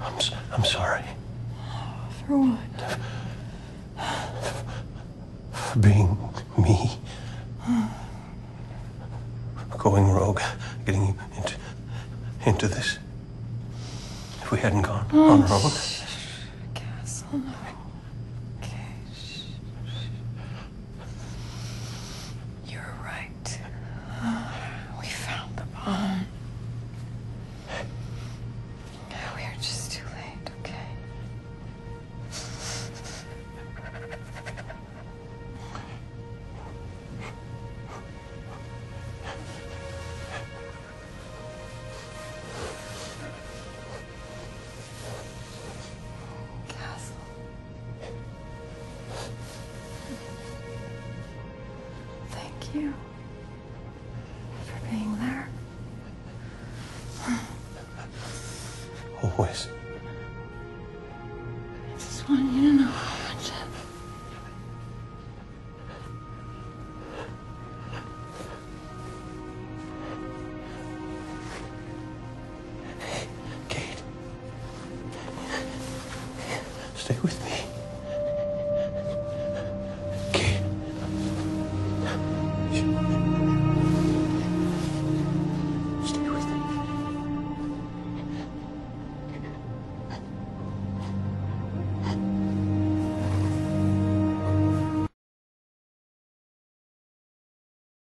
I'm, I'm sorry For what? for being me. Going rogue, getting you into, into this. If we hadn't gone on our own. Castle, Thank you for being there. Always. I just want you to know how much Kate. Stay with me.